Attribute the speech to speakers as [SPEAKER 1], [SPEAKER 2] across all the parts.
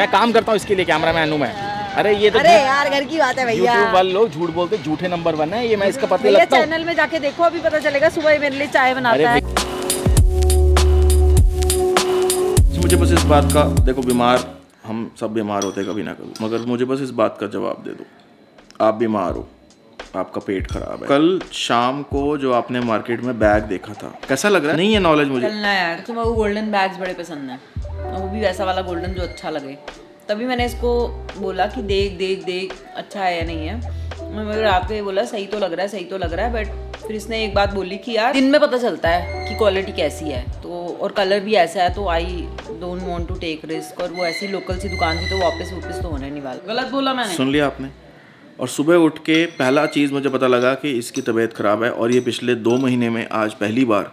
[SPEAKER 1] मैं काम करता हूँ इसके लिए कैमरा मैन हूँ मैं। अरे ये तो
[SPEAKER 2] अरे यार घर की बात है भैया।
[SPEAKER 1] यूट्यूब वाले लोग झूठ बोलते झूठे नंबर वन है ये मैं इसका पता लगता हूँ।
[SPEAKER 2] चैनल में जाके देखो अभी पता चलेगा सुबह मेरे लिए चाय बनाता है।
[SPEAKER 3] मुझे बस इस बात का देखो बीमार हम सब बीमार होते कभी ना कभी मगर मुझे बस इस बात का जवाब दे दो। आप बीमार हो आपका पेट खराब है। कल शाम को जो आपने मार्केट में बैग देखा था कैसा लग रहा है? नहीं है नॉलेज मुझे।
[SPEAKER 2] चलना यार तुम्हें वो गोल्डन बैग्स बड़े पसंद हैं। वो भी वैसा वाला गोल्डन जो अच्छा लगे। तभी मैंने इसको बोला कि देख देख देख अच्छा है या नहीं है। मैं रात को ये बोला, सही तो लग रहा है, सही तो लग रहा है बट फिर इसने एक बात बोली कि यार, दिन में पता चलता है कि क्वालिटी कैसी है। तो और कलर भी ऐसा है तो I don't want to take risk और वो ऐसी लोकल सी दुकान थी तो वापस वापस तो होने नहीं वाला। गलत बोला मैंने।
[SPEAKER 3] सुन लिया आपने। और सुबह उठ के पहला चीज़ मुझे पता लगा कि इसकी तबीयत ख़राब है, और ये पिछले दो महीने में आज पहली बार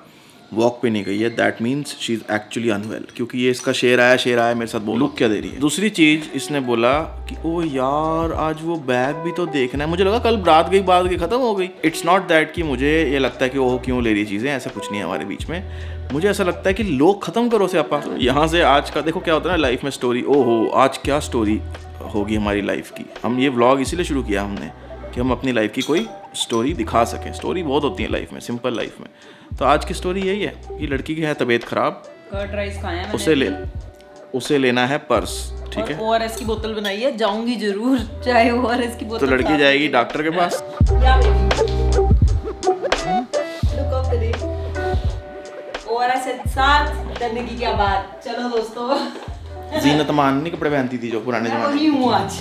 [SPEAKER 3] वॉक पे नहीं गई है that means she is actually unwell क्योंकि ये इसका शेर आया शेर आया, मेरे साथ बोलो। लुक क्या दे रही है? दूसरी चीज़ इसने बोला कि, ओ यार, आज वो बैग भी तो देखना है। मुझे लगा कल रात गई बात गई, ख़त्म हो गई। इट्स नॉट दैट कि मुझे ये लगता है कि, ओह, क्यों ले रही है चीज़ें? ऐसा कुछ नहीं है हमारे बीच में। मुझे ऐसा लगता है कि लोग ख़त्म करो से आपा तो यहाँ से आज का, देखो क्या होता है ना लाइफ में स्टोरी ओहो, आज क्या स्टोरी होगी हमारी लाइफ की? हम ये व्लॉग इसीलिए शुरू किया हमने कि हम अपनी लाइफ की कोई स्टोरी दिखा सकें। स्टोरी बहुत होती है लाइफ में सिंपल लाइफ में। तो आज की स्टोरी यही है कि लड़की की है तबीयत खराब।
[SPEAKER 2] कर्ड राइस खाया मैंने।
[SPEAKER 3] उसे ले उसे लेना है पर्स ठीक है?
[SPEAKER 2] और ओआरएस की बोतल बनाई है जाऊँगी ज़रूर चाहे ओआरएस की
[SPEAKER 3] तो
[SPEAKER 2] बोतल
[SPEAKER 3] लड़की जाएगी डॉक्टर के पास।
[SPEAKER 2] ज़िंदगी क्या बात? चलो दोस्तों।
[SPEAKER 3] जीनत मान नहीं कपड़े पहनती थी जो पुराने
[SPEAKER 2] मैं
[SPEAKER 3] जमाने
[SPEAKER 2] वही हूँ आज।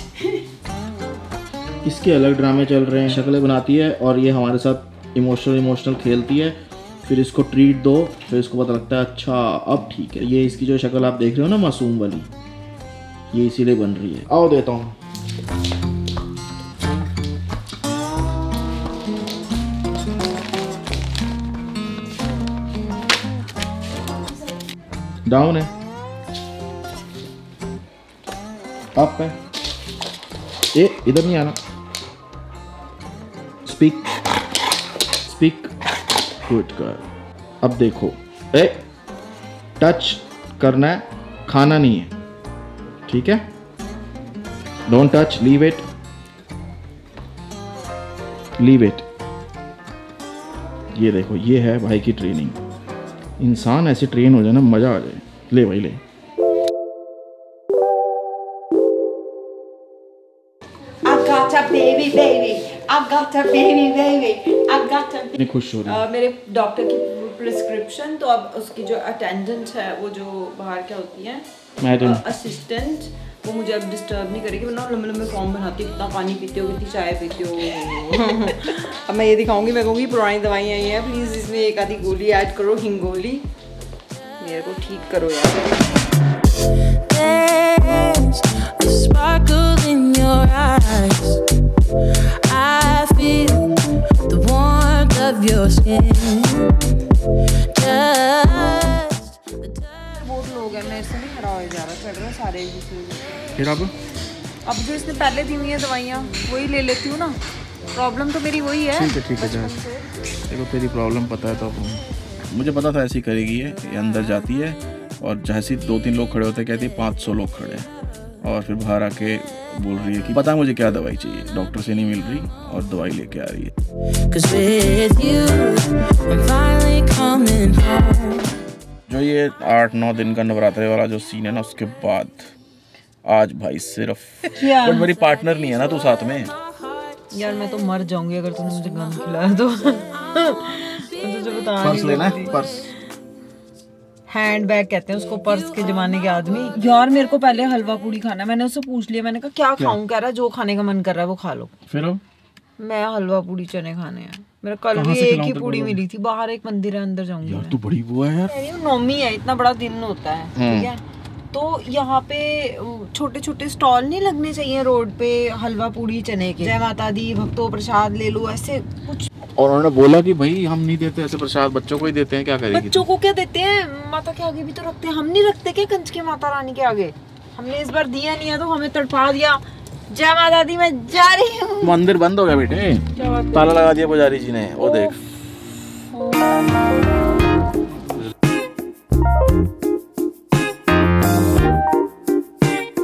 [SPEAKER 4] इसके अलग ड्रामे चल रहे हैं। शक्लें बनाती है और ये हमारे साथ इमोशनल इमोशनल खेलती है। फिर इसको ट्रीट दो, फिर इसको पता लगता है अच्छा अब ठीक है। ये इसकी जो शक्ल आप देख रहे हो ना, मासूम वाली, ये इसीलिए बन रही है। आओ देता हूँ। डाउन है। अप है। ए, इधर नहीं आना। स्पीक स्पीक गुड कर अब देखो। ए टच करना है, खाना नहीं है। ठीक है? Don't touch leave it leave it ये देखो, ये है भाई की ट्रेनिंग इंसान ऐसे ट्रेन हो जाए ना, मज़ा आ जाए। ले भाई, ले।
[SPEAKER 2] Baby baby. I got a baby baby. I got a
[SPEAKER 4] इतनी खुश हो रही है?
[SPEAKER 2] मेरे डॉक्टर की प्रिस्क्रिप्शन तो अब उसकी जो अटेंडेंट है वो जो बाहर क्या होती है
[SPEAKER 4] मैडम
[SPEAKER 2] असिस्टेंट वो मुझे अब डिस्टर्ब नहीं करेगी। वरना लंबे लंबे फॉर्म बनाती हो कितना पानी पीते हो कितनी चाय पीते हो अब मैं ये दिखाऊँगी मैं कहूँगी पुरानी दवाइयाँ आई हैं प्लीज़ इसमें एक आधी गोली ऐड करो हिंगोली। मेरे को ठीक करो यार।
[SPEAKER 5] Of your skin. Just the
[SPEAKER 2] बहुत लोग हैं मेरे से नहीं खड़ा हो जा रहा चढ़ रहा सारे एक दूसरे से
[SPEAKER 4] फिर अब?
[SPEAKER 2] अब जो इसने पहले दी हुई है दवाइयाँ वही ले लेती हूँ ना। प्रॉब्लम तो मेरी वही है।
[SPEAKER 4] ठीक है ठीक है देखो तेरी प्रॉब्लम पता है तो मुझे पता था ऐसी करेगी ये ये अंदर जाती है और जैसे दो तीन लोग खड़े होते हैं कहती है पाँच सौ लोग खड़े हैं। और फिर बाहर आके बोल रही है कि पता है मुझे क्या दवाई चाहिए? डॉक्टर से नहीं मिल रही और दवाई लेके आ रही है।
[SPEAKER 5] Cause with you, I'm finally coming home.
[SPEAKER 4] जो ये आठ नौ दिन का नवरात्रे वाला जो सीन है ना उसके बाद। आज भाई सिर्फ़। बट मेरी पार्टनर नहीं है ना तू साथ में?
[SPEAKER 2] यार मैं तो मर जाऊँगी अगर तूने मुझे गन खिलाया तो। तुझे बता
[SPEAKER 4] पर्स लेना पर्स।
[SPEAKER 2] हैंड बैग कहते हैं उसको पर्स के जमाने के आदमी। यार मेरे को पहले हलवा पूड़ी खाना मैंने उससे पूछ लिया मैंने कहा क्या? खाऊं? कह रहा है जो खाने का मन कर रहा है वो खा लो।
[SPEAKER 4] फिर अब?
[SPEAKER 2] मैं हलवा पूड़ी चने खाने हैं। मेरा कल भी एक ही पूड़ी मिली थी बाहर एक मंदिर है अंदर जाऊँगी मैं।
[SPEAKER 4] तू बड़ी बुआ है यार।
[SPEAKER 2] नौमी है इतना बड़ा दिन होता है ठीक है? तो यहाँ पे छोटे छोटे स्टॉल नहीं लगने चाहिए रोड पे हलवा पूड़ी चने के? जय माता दी भक्तों प्रसाद ले लो ऐसे कुछ।
[SPEAKER 4] और उन्होंने बोला कि भाई हम नहीं देते ऐसे प्रसाद बच्चों को ही देते हैं क्या करेगी
[SPEAKER 2] बच्चों को क्या देते हैं? माता के आगे भी तो रखते हैं हम नहीं रखते क्या कंच के माता रानी के आगे? हमने इस बार दिया नहीं है तो हमें तड़पा दिया। जय माता दी मैं जा रही हूँ।
[SPEAKER 4] मंदिर बंद हो गया बेटे। ताला लगा दिया पुजारी जी ने वो देख।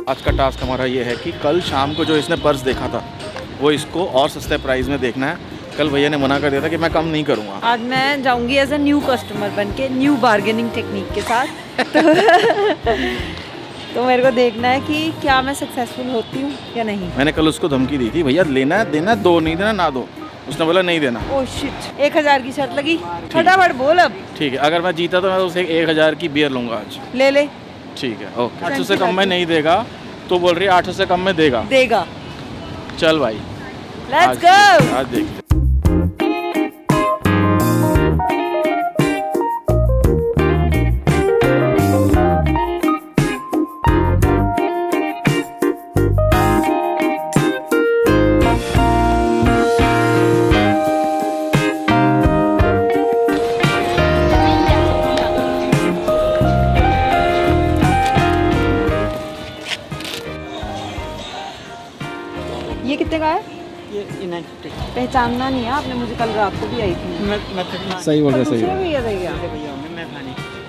[SPEAKER 4] आज का टास्क हमारा ये है कि कल शाम को जो इसने पर्स देखा था वो इसको और सस्ते प्राइस में देखना है। कल भैया ने मना कर दिया था कि मैं कम नहीं करूँगा।
[SPEAKER 2] आज मैं जाऊँगी एज ए न्यू कस्टमर बन के न्यू बार्गेनिंग टेक्निक के साथ। तो मेरे को देखना है कि क्या मैं सक्सेसफुल होती हूँ या नहीं।
[SPEAKER 4] मैंने कल उसको धमकी दी थी भैया लेना है देना दो नहीं देना ना दो। उसने बोला नहीं देना।
[SPEAKER 2] ओ शिट एक हज़ार की शर्त लगी। फटाफट बोल अब।
[SPEAKER 4] ठीक है अगर मैं जीता तो मैं उसे एक हज़ार की बियर लूँगा आज।
[SPEAKER 2] ले ले।
[SPEAKER 4] ठीक है ओके। आठ सौ से कम में नहीं देगा तो बोल रही है आठ सौ से कम में देगा।
[SPEAKER 2] देगा।
[SPEAKER 4] चल भाई।
[SPEAKER 2] लेट्स गो
[SPEAKER 4] आज देखते
[SPEAKER 2] पहचानना नहीं है आपने मुझे कल रात को भी आई थी।
[SPEAKER 1] सही बोल रहे सही
[SPEAKER 2] भैया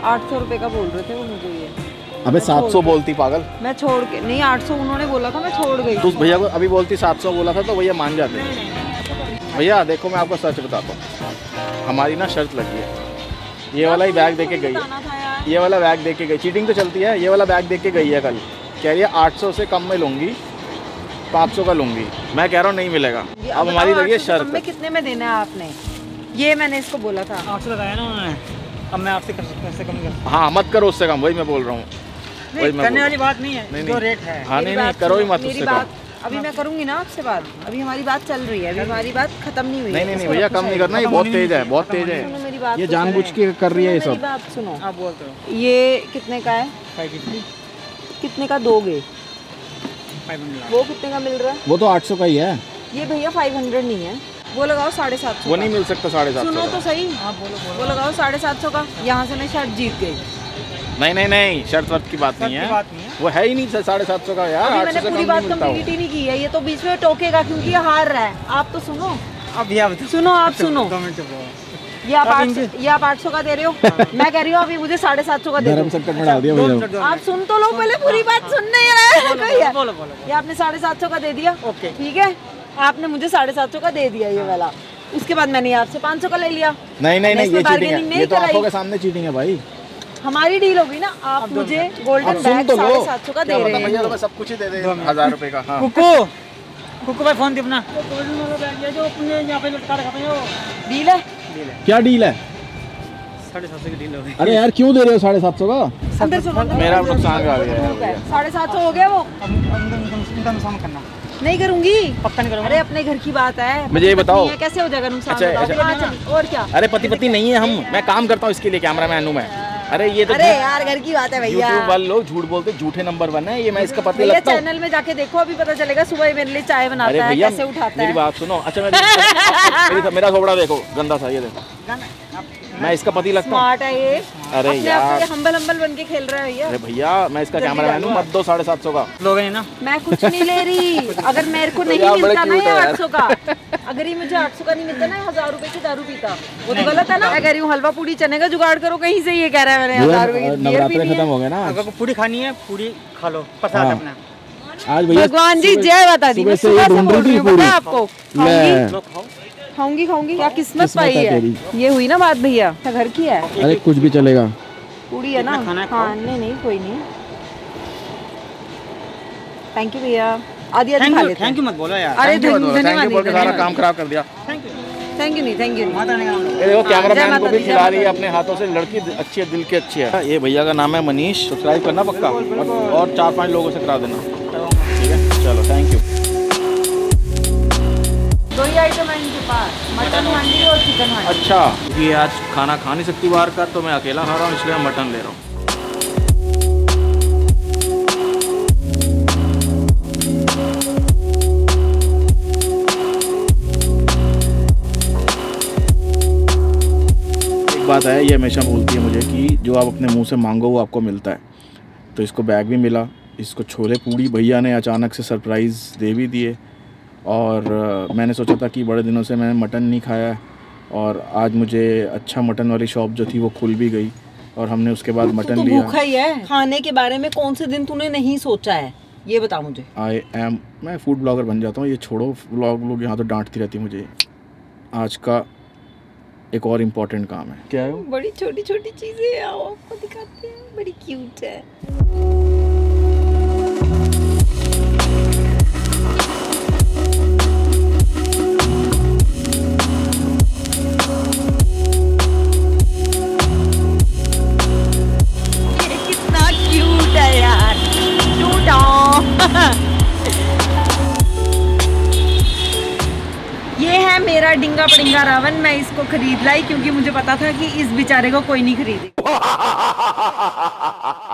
[SPEAKER 2] आठ सौ रुपये का बोल रहे थे वो मुझे ये।
[SPEAKER 1] अबे सात सौ बोलती पागल।
[SPEAKER 2] मैं छोड़ के नहीं आठ सौ उन्होंने बोला था मैं छोड़ गई।
[SPEAKER 4] तो उस भैया को अभी बोलती सात सौ बोला था तो भैया मान जाते। भैया देखो मैं आपको सच बताता हूँ। हमारी ना शर्त लगी है। ये वाला ही बैग दे के गई
[SPEAKER 2] बताना
[SPEAKER 4] ये वाला बैग दे के गई। चीटिंग तो चलती है ये वाला बैग दे के गई है कल। कह रही है आठ सौ से कम में लूँगी। पाँच सौ का लूँगी। मैं कह रहा हूँ नहीं मिलेगा। अब हमारी लगी है
[SPEAKER 2] 800 से कम
[SPEAKER 4] शर्त।
[SPEAKER 2] में कितने में देना है आपने? ये मैंने इसको बोला था।
[SPEAKER 6] आठ सौ लगाया ना उन्होंने। अब मैं आपसे कर सकता हूँ इससे कम कर
[SPEAKER 4] हाँ। मत करो उससे कम वही मैं बोल रहा हूँ।
[SPEAKER 6] करने वाली बात नहीं है
[SPEAKER 4] नहीं,
[SPEAKER 6] जो
[SPEAKER 4] नहीं।
[SPEAKER 6] रेट है।
[SPEAKER 4] हाँ नहीं नहीं करो ही मत उससे
[SPEAKER 2] बात
[SPEAKER 4] कम।
[SPEAKER 2] अभी मैं करूँगी ना आपसे बात। अभी हमारी बात चल रही है अभी हमारी बात खत्म नहीं हुई
[SPEAKER 4] नहीं नहीं भैया कम नहीं करना ये बहुत तेज है बहुत तेज है।
[SPEAKER 1] ये
[SPEAKER 2] तो
[SPEAKER 1] जानबूझ के कर रही है ये सब।
[SPEAKER 2] बात सुनो।
[SPEAKER 6] आप बोलते हो
[SPEAKER 2] ये कितने का है? कितने का दोगे? वो कितने का मिल रहा है?
[SPEAKER 1] वो तो आठ सौ का ही है।
[SPEAKER 2] ये भैया फाइव हंड्रेड नहीं है। वो लगाओ साढ़े सात सौ
[SPEAKER 4] वो नहीं मिल सकता साढ़े सात
[SPEAKER 2] सुनो तो सही।
[SPEAKER 6] बोलो
[SPEAKER 2] वो लगाओ साढ़े सात सौ का। यहाँ से मैं शर्ट जीत गई।
[SPEAKER 4] नहीं नहीं नहीं शर्त वर्त की बात नहीं है।
[SPEAKER 6] बात नहीं है।
[SPEAKER 4] वो है ही नहीं साढ़े सात सौ का यार।
[SPEAKER 2] अभी मैंने पूरी बात कंप्लीट ही नहीं की है। ये तो बीच में टोकेगा क्योंकि ये हार रहा है। आप तो सुनो।
[SPEAKER 6] अब
[SPEAKER 2] सुनो आप सुनो।
[SPEAKER 6] चुप रहो।
[SPEAKER 2] ये आप आठ ये आप आठ सौ का दे रहे हो? मैं कह रही हूँ अभी मुझे साढ़े सात सौ का दे दो। आप सुन तो लो पहले पूरी बात ही रहे।
[SPEAKER 6] बोलो बोलो
[SPEAKER 2] ये आपने साढ़े सात सौ का दे दिया। ठीक है? आपने मुझे साढ़े सात सौ का दे दिया ये वाला। उसके बाद मैंने आपसे पाँच सौ का ले लिया।
[SPEAKER 1] नहीं नहीं नहीं ये चीटिंग है। ये तो
[SPEAKER 2] कराई।
[SPEAKER 1] आँखों के सामने चीटिंग है भाई।
[SPEAKER 2] हमारी डील होगी ना आप मुझे गोल्डन बैग
[SPEAKER 1] तो
[SPEAKER 2] साढ़े सात सौ का दे रहे हैं।
[SPEAKER 4] सब कुछ ही दे दे हज़ार रुपए का। हाँ।
[SPEAKER 6] कुकू कुकू भाई फ़ोन दे अपना। गोल्डन वाला बैग है जो अपने यहाँ पे लटका रखा था वो
[SPEAKER 2] डील है?
[SPEAKER 1] क्या डील है?
[SPEAKER 6] साढ़े सात सौ की डील गई
[SPEAKER 1] अरे यार क्यों दे रहे हो साढ़े सात सौ का।
[SPEAKER 4] मेरा नुकसान
[SPEAKER 2] साढ़े सात सौ हो गया वो। नहीं करूँगी।
[SPEAKER 6] पक्का नहीं करूँगा।
[SPEAKER 2] अरे अपने घर की बात है।
[SPEAKER 4] मुझे ये बताओ।
[SPEAKER 2] कैसे हो जाएगा नुकसान
[SPEAKER 4] अच्छा, अच्छा।
[SPEAKER 2] हाँ, और क्या?
[SPEAKER 4] अरे पति पति नहीं है हम। मैं काम करता हूँ इसके लिए कैमरा मैन हूँ मैं। अरे ये तो
[SPEAKER 2] अरे यार घर की बात है भैया।
[SPEAKER 4] वाले लोग झूठ बोलते झूठे नंबर वन है ये मैं इसका पता लगता हूँ।
[SPEAKER 2] चैनल में जाके देखो अभी पता चलेगा सुबह मेरे लिए चाय बनाता है कैसे उठाता
[SPEAKER 4] मेरी
[SPEAKER 2] है।
[SPEAKER 4] बात सुनो। अच्छा मेरा थोबड़ा देखो गंदा था ये देखो। मैं इसका पति लगता हूँ।
[SPEAKER 2] स्मार्ट है ये।
[SPEAKER 4] अरे यार।
[SPEAKER 2] हम्बल हम्बल बन के खेल रहा है भैया।
[SPEAKER 4] अरे भैया मैं इसका कैमरा मैन हूँ मत दो साढ़े सात सौ का।
[SPEAKER 6] लोगे नहीं ना?
[SPEAKER 2] मैं कुछ नहीं ले रही। अगर मेरे को नहीं मिलता ना
[SPEAKER 4] है।
[SPEAKER 2] आठ सौ का। अगर ये मुझे आठ सौ का नहीं मिलता ना हज़ार रुपए की दारू पीता। वो तो गलत है ना। मैं कह रही हूँ हलवा पूड़ी चने का जुगाड़ करो कहीं से ये कह रहा है मैंने हज़ार रुपए
[SPEAKER 1] खत्म
[SPEAKER 2] हो।
[SPEAKER 1] गए ना
[SPEAKER 6] अगर पूरी खानी है पूरी खा लो प्रसाद
[SPEAKER 1] हाँ।
[SPEAKER 6] अपना।
[SPEAKER 1] आज भैया
[SPEAKER 2] भगवान जी जय बता दी।
[SPEAKER 1] सुबह से ये ढूंढ रही थी पूरी।
[SPEAKER 2] पता है आपको खाऊँगी खाऊँगी। क्या किस्मत पाई
[SPEAKER 1] है?
[SPEAKER 2] है ये हुई ना बात भैया घर की है?
[SPEAKER 1] अरे कुछ भी चलेगा।
[SPEAKER 2] पूड़ी है ना?
[SPEAKER 6] है
[SPEAKER 2] नहीं नहीं कोई नहीं। थैंक यू भैया। आधी आधी
[SPEAKER 6] थैंक
[SPEAKER 2] खा
[SPEAKER 6] यू
[SPEAKER 2] लेते
[SPEAKER 6] थैंक यू मत बोलो यार।
[SPEAKER 2] अरे
[SPEAKER 4] यू बोल
[SPEAKER 2] धन्यवाद
[SPEAKER 4] के सारा काम खराब कर दिया।
[SPEAKER 6] थैंक यू
[SPEAKER 2] थैंक यू नहीं थैंक यू
[SPEAKER 4] ये देखो कैमरा
[SPEAKER 2] जय
[SPEAKER 4] मैन को भी खिला रही है अपने हाथों से लड़की अच्छी है दिल की अच्छी है। ये भैया का नाम है मनीष सब्सक्राइब करना पक्का। और, और चार पाँच लोगों से करा देना। ठीक है? चलो थैंक यू
[SPEAKER 2] दो ही आइटम मटन हांडी और चिकन हांडी
[SPEAKER 4] अच्छा। ये आज खाना खा नहीं सकती बाहर का तो मैं अकेला खा रहा हूँ, इसलिए मटन ले रहा हूँ। बात है, ये हमेशा बोलती है मुझे कि जो आप अपने मुँह से मांगो, वो आपको मिलता है। तो इसको बैग भी मिला, इसको छोले पूड़ी, भैया ने अचानक से सरप्राइज़ दे भी दिए। और मैंने सोचा था कि बड़े दिनों से मैंने मटन नहीं खाया और आज मुझे अच्छा मटन वाली शॉप जो थी वो खुल भी गई और हमने उसके बाद
[SPEAKER 2] तू
[SPEAKER 4] मटन
[SPEAKER 2] तो
[SPEAKER 4] लिया।
[SPEAKER 2] भूखा ही है। खाने के बारे में कौन से दिन तूने नहीं सोचा है? ये बता मुझे।
[SPEAKER 4] आई एम मैं फ़ूड ब्लॉगर बन जाता हूँ ये छोड़ो ब्लॉग लोग यहाँ तो डांटती रहती मुझे। आज का एक और इम्पोर्टेंट काम है। क्या है
[SPEAKER 2] बड़ी छोटी छोटी चीज़ें आओ आपको दिखाते हैं बड़ी क्यूट है। डिंगा पडिंगा रावण, मैं इसको खरीद लाई क्योंकि मुझे पता था कि इस बेचारे को कोई नहीं खरीदेगा।